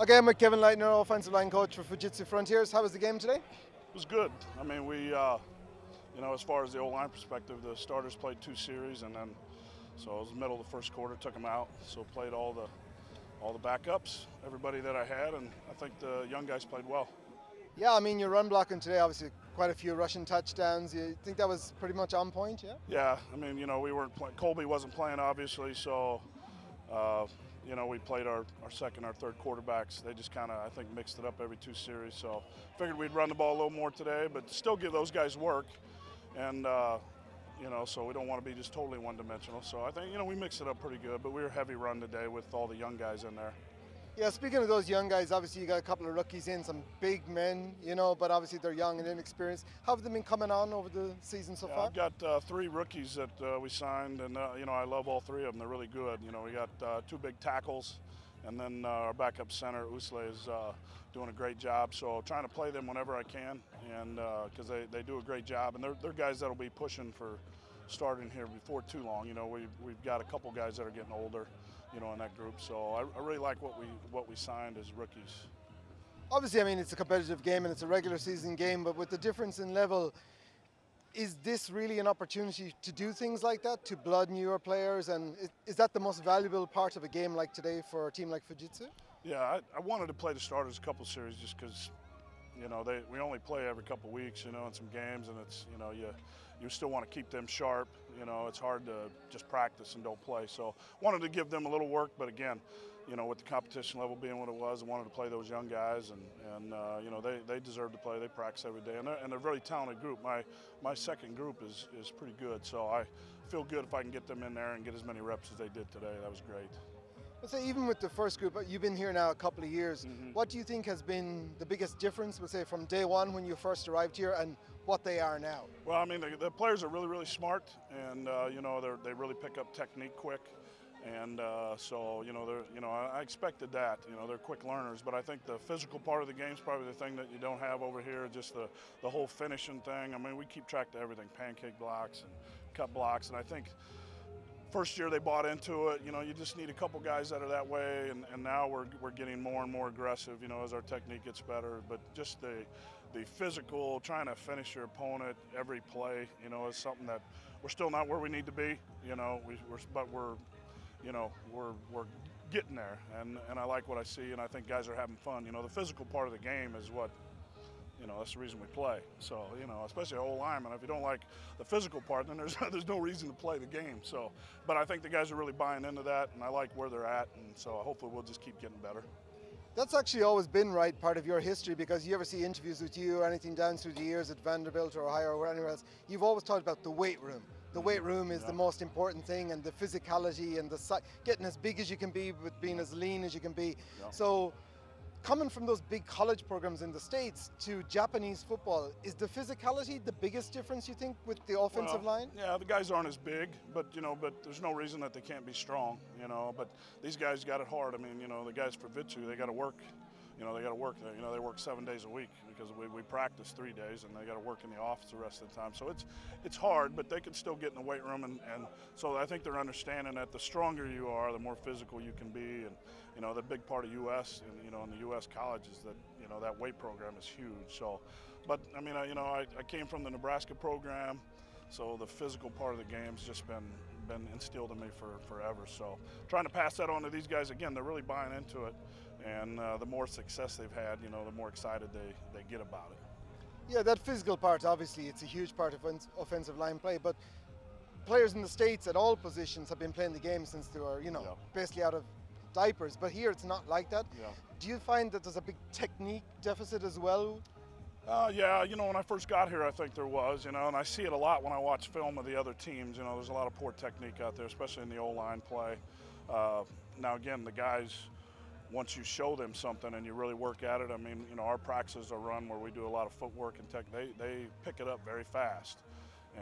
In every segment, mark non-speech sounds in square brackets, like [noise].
Okay, I'm with Keven Lightner, offensive line coach for Fujitsu Frontiers. How was the game today? It was good. I mean, we, uh, you know, as far as the O-line perspective, the starters played two series, and then so it was the middle of the first quarter, took them out. So played all the all the backups, everybody that I had, and I think the young guys played well. Yeah, I mean, your run blocking today, obviously, quite a few rushing touchdowns. You think that was pretty much on point, yeah? Yeah, I mean, you know, we weren't play- Colby wasn't playing, obviously, so. Uh, you know, we played our, our second, our third quarterbacks. They just kind of, I think, mixed it up every two series. So figured we'd run the ball a little more today, but still give those guys work. And, uh, you know, so we don't want to be just totally one dimensional. So I think, you know, we mixed it up pretty good, but we were heavy run today with all the young guys in there. Yeah, speaking of those young guys, obviously you got a couple of rookies in, some big men, you know, but obviously they're young and inexperienced. How have they been coming on over the season so yeah, far? I've got uh, three rookies that uh, we signed, and uh, you know I love all three of them. They're really good. You know, we got uh, two big tackles, and then uh, our backup center Usle is uh, doing a great job. So trying to play them whenever I can, and because they, they do a great job, and they're, they're guys that'll be pushing for starting here before too long. You know, we we've got a couple guys that are getting older you know, in that group. So I, I really like what we what we signed as rookies. Obviously, I mean it's a competitive game and it's a regular season game, but with the difference in level, is this really an opportunity to do things like that to blood newer players? And is, is that the most valuable part of a game like today for a team like Fujitsu? Yeah, I, I wanted to play the starters a couple series just because, you know, they we only play every couple weeks, you know, in some games, and it's you know you you still want to keep them sharp. You know, it's hard to just practice and don't play. So wanted to give them a little work, but again, you know, with the competition level being what it was, I wanted to play those young guys, and and uh, you know they, they deserve to play. They practice every day, and they're, and they're a very talented group. My my second group is is pretty good, so I feel good if I can get them in there and get as many reps as they did today. That was great. Let's say even with the first group, you've been here now a couple of years. Mm-hmm. What do you think has been the biggest difference, let's say, from day one when you first arrived here and what they are now? Well, I mean, the, the players are really, really smart, and uh, you know, they really pick up technique quick, and uh, so you know, they're you know, I, I expected that. You know, they're quick learners, but I think the physical part of the game is probably the thing that you don't have over here. Just the the whole finishing thing. I mean, we keep track of everything: pancake blocks and cut blocks, and I think first year they bought into it. You know, you just need a couple guys that are that way, and, and now we're, we're getting more and more aggressive, you know, as our technique gets better. But just the, the physical, trying to finish your opponent every play, you know, is something that we're still not where we need to be, you know, we, we're, but we're, you know, we're, we're getting there. And, and I like what I see, and I think guys are having fun. You know, the physical part of the game is what you know, that's the reason we play. So, you know, especially O-lineman, if you don't like the physical part, then there's [laughs] there's no reason to play the game. So, but I think the guys are really buying into that, and I like where they're at, and so hopefully we'll just keep getting better. That's actually always been right part of your history because you ever see interviews with you or anything down through the years at Vanderbilt or Ohio or anywhere else, you've always talked about the weight room. The weight mm-hmm. room is yeah. the most important thing, and the physicality and the getting as big as you can be, but being as lean as you can be. Yeah. So coming from those big college programs in the States to Japanese football, is the physicality the biggest difference you think with the offensive well, line? Yeah, the guys aren't as big, but you know, but there's no reason that they can't be strong, you know. But these guys got it hard. I mean, you know, the guys for Fujitsu, they got to work you know, they got to work. You know, they work seven days a week because we, we practice three days, and they got to work in the office the rest of the time. So it's it's hard, but they can still get in the weight room, and, and so I think they're understanding that the stronger you are, the more physical you can be, and you know, the big part of U.S. and you know, in the U.S. colleges that you know that weight program is huge. So, but I mean, I, you know, I, I came from the Nebraska program. So the physical part of the game's just been been instilled in me for forever. So trying to pass that on to these guys again, they're really buying into it, and uh, the more success they've had, you know, the more excited they, they get about it. Yeah, that physical part, obviously, it's a huge part of offensive line play, but players in the States at all positions have been playing the game since they were, you know, yeah. basically out of diapers. But here it's not like that. Yeah. Do you find that there's a big technique deficit as well uh, yeah, you know, when I first got here, I think there was, you know, and I see it a lot when I watch film of the other teams. You know, there's a lot of poor technique out there, especially in the O-line play. Uh, now, again, the guys, once you show them something and you really work at it, I mean, you know, our practices are run where we do a lot of footwork and tech. They, they pick it up very fast.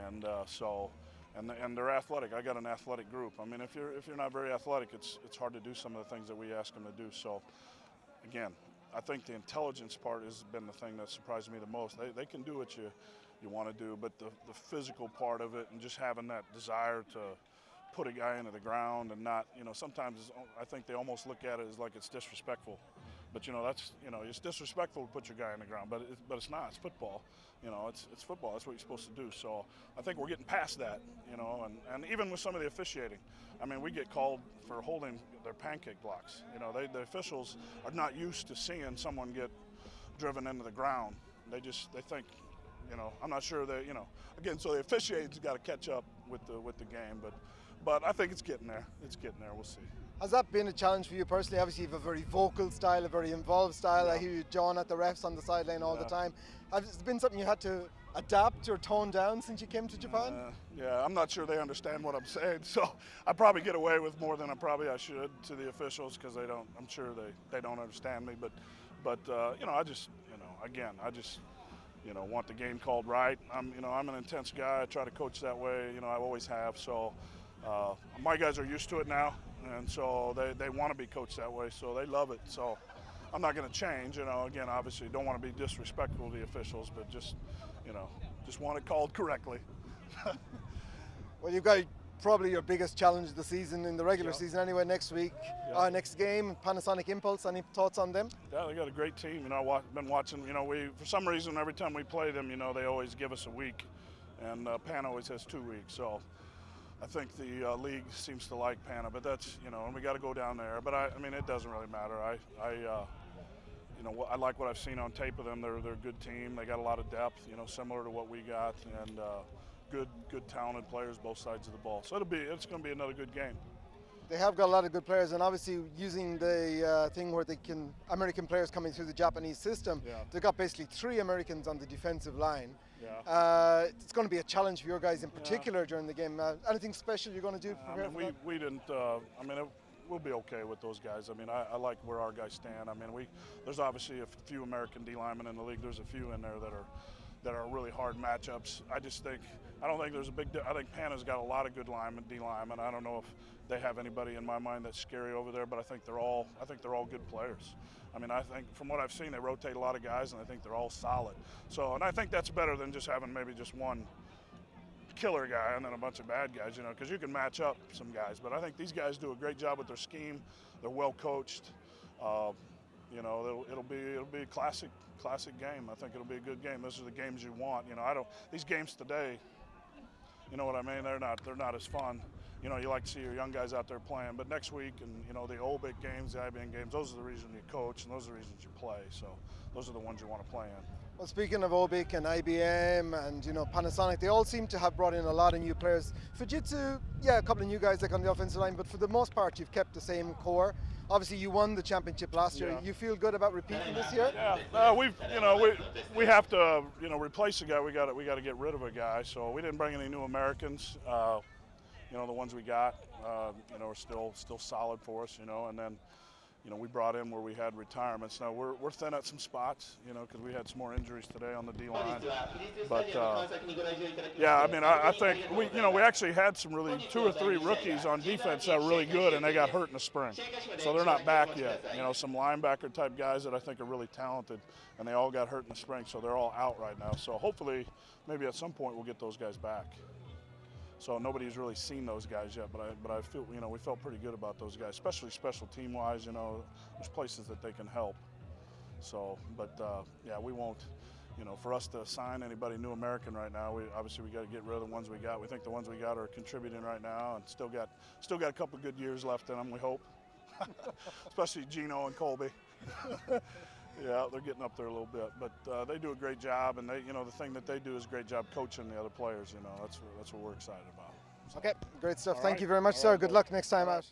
And uh, so, and, and they're athletic. I got an athletic group. I mean, if you're, if you're not very athletic, it's, it's hard to do some of the things that we ask them to do. So, again, I think the intelligence part has been the thing that surprised me the most. They, they can do what you, you want to do, but the, the physical part of it and just having that desire to put a guy into the ground and not, you know, sometimes I think they almost look at it as like it's disrespectful But you know that's you know it's disrespectful to put your guy on the ground, but it, but it's not. It's football. You know, it's it's football. That's what you're supposed to do. So I think we're getting past that. You know, and, and even with some of the officiating, I mean, we get called for holding their pancake blocks. You know, they, the officials are not used to seeing someone get driven into the ground. They just they think, you know, I'm not sure that you know. Again, so the officiating's got to catch up with the with the game, but but I think it's getting there. It's getting there. We'll see. Has that been a challenge for you personally? Obviously, you have a very vocal style, a very involved style. Yeah. I hear you jawing at the refs on the sideline all the time. Has it been something you had to adapt or tone down since you came to Japan? Uh, yeah, I'm not sure they understand what I'm saying, [laughs] so I probably get away with more than I probably I should to the officials because they don't. I'm sure they, they don't understand me, but but uh, you know I just you know again I just you know want the game called right. I'm you know I'm an intense guy. I try to coach that way. You know I always have. So uh, my guys are used to it now, and so they, they want to be coached that way. So they love it. So. I'm not going to change, you know. Again, obviously, don't want to be disrespectful to the officials, but just, you know, just want it called correctly. [laughs] Well, you've got probably your biggest challenge of the season in the regular Yeah. season anyway. Next week, Yeah. uh, next game, Panasonic Impulse. Any thoughts on them? Yeah, they got a great team. You know, I've been watching. You know, we for some reason every time we play them, you know, they always give us a week, and uh, Pan always has two weeks. So I think the uh, league seems to like Pana, but that's you know, and we got to go down there. But I, I mean, it doesn't really matter. I, I, uh, you know, I like what I've seen on tape of them. They're they're a good team. They got a lot of depth. You know, similar to what we got, and uh, good good talented players both sides of the ball. So it'll be it's going to be another good game. They have got a lot of good players, and obviously using the uh, thing where they can American players coming through the Japanese system. Yeah. They've got basically three Americans on the defensive line. Yeah. Uh, it's going to be a challenge for your guys in particular during the game. Uh, anything special you're going to do? to I mean, for we, that? we didn't. Uh, I mean, it, we'll be okay with those guys. I mean, I, I like where our guys stand. I mean, we there's obviously a few American D linemen in the league. There's a few in there that are that are really hard matchups. I just think I don't think there's a big. I think Pana's got a lot of good linemen, D linemen. I don't know if they have anybody in my mind that's scary over there, but I think they're all. I think they're all good players. I mean, I think from what I've seen, they rotate a lot of guys, and I think they're all solid. So, and I think that's better than just having maybe just one killer guy and then a bunch of bad guys, you know, because you can match up some guys. But I think these guys do a great job with their scheme. They're well coached. Uh, you know, it'll, it'll be it'll be a classic classic game. I think it'll be a good game. Those are the games you want. You know, I don't these games today. You know what I mean? They're not they're not as fun. You know, you like to see your young guys out there playing. But next week and you know the old big games, the IBM games, those are the reasons you coach and those are the reasons you play. So those are the ones you want to play in. Well, speaking of Obic and IBM and you know Panasonic, they all seem to have brought in a lot of new players. Fujitsu, yeah, a couple of new guys like on the offensive line, but for the most part, you've kept the same core. Obviously, you won the championship last year. Yeah. You feel good about repeating this year? Yeah, uh, we've you know we we have to you know replace a guy. We got to we got to get rid of a guy. So we didn't bring any new Americans. Uh, you know the ones we got, uh, you know, are still still solid for us. You know, and then you know we brought in where we had retirements. Now we're we're thin at some spots. You know, because we had some more injuries today on the D line. But uh, yeah, I mean, I, I think we you know we actually had some really two or three rookies on defense that were really good, and they got hurt in the spring, so they're not back yet. You know, some linebacker type guys that I think are really talented, and they all got hurt in the spring, so they're all out right now. So hopefully, maybe at some point we'll get those guys back. So nobody's really seen those guys yet, but I but I feel you know we felt pretty good about those guys, especially special team wise. You know, there's places that they can help. So, but uh, yeah, we won't. You know, for us to sign anybody new American right now, we obviously we got to get rid of the ones we got. We think the ones we got are contributing right now, and still got still got a couple good years left in them. We hope, [laughs] especially Gino and Colby. [laughs] yeah, they're getting up there a little bit, but uh, they do a great job, and they, you know, the thing that they do is a great job coaching the other players. You know, that's that's what we're excited about. So, Okay, great stuff. All Thank right. you very much, All sir. right, Good luck next time out.